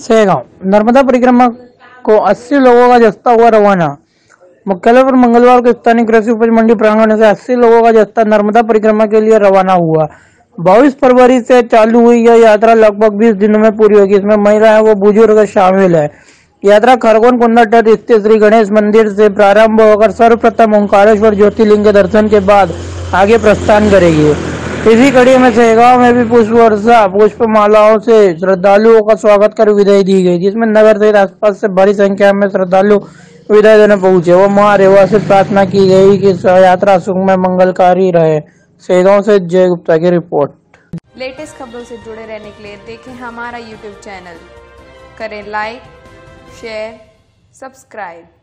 सेगांव। नर्मदा परिक्रमा को 80 लोगों का जस्ता हुआ रवाना। मुख्यालय पर मंगलवार को स्थानीय कृषि उपज मंडी प्रांगण से 80 लोगों का जस्ता नर्मदा परिक्रमा के लिए रवाना हुआ। 22 फरवरी से चालू हुई यह यात्रा लगभग 20 दिनों में पूरी होगी। इसमें महिलाएँ व बुज़ुर्ग शामिल है। यात्रा खरगोन कुंदा तट स्थित श्री गणेश मंदिर से प्रारंभ होकर सर्वप्रथम ओंकारेश्वर ज्योतिर्लिंग के दर्शन के बाद आगे प्रस्थान करेगी। इसी कड़ी में सेगांव में भी पुष्प वर्षा, पुष्प मालाओं से श्रद्धालुओं का स्वागत कर विदाई दी गई, जिसमें नगर सहित आसपास से बड़ी संख्या में श्रद्धालु विदाई देने पहुँचे। वो माँ रेवा से प्रार्थना की गई कि यात्रा सुखमय मंगलकारी रहे। सेगांव से जय गुप्ता की रिपोर्ट। लेटेस्ट खबरों से जुड़े रहने के लिए देखें हमारा यूट्यूब चैनल। करें लाइक शेयर सब्सक्राइब